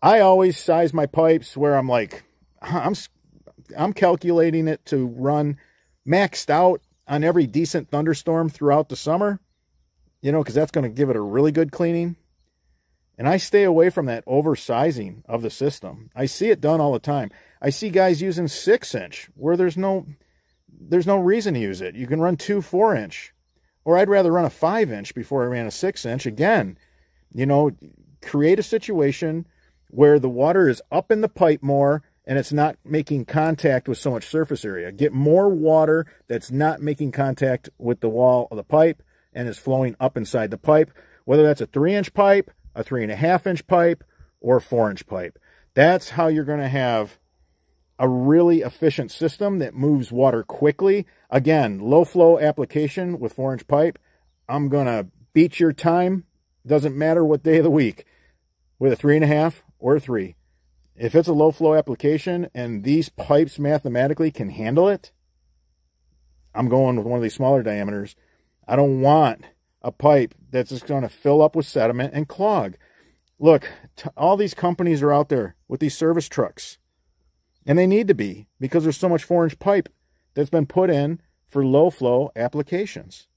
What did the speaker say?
I always size my pipes where I'm like, I'm, I'm calculating it to run maxed out on every decent thunderstorm throughout the summer, you know, because that's going to give it a really good cleaning. And I stay away from that oversizing of the system. I see it done all the time. I see guys using six inch where there's no there's no reason to use it. You can run two four inch. Or I'd rather run a five inch before I ran a six inch. Again, you know, create a situation where the water is up in the pipe more and it's not making contact with so much surface area. Get more water that's not making contact with the wall of the pipe and is flowing up inside the pipe, whether that's a three inch pipe, a three and a half inch pipe, or a four inch pipe. That's how you're going to have a really efficient system that moves water quickly. Again, low flow application with four inch pipe. I'm going to beat your time. Doesn't matter what day of the week with a three and a half or three. If it's a low flow application and these pipes mathematically can handle it, I'm going with one of these smaller diameters. I don't want a pipe that's just going to fill up with sediment and clog. Look, all these companies are out there with these service trucks. And they need to be because there's so much four inch pipe that's been put in for low flow applications.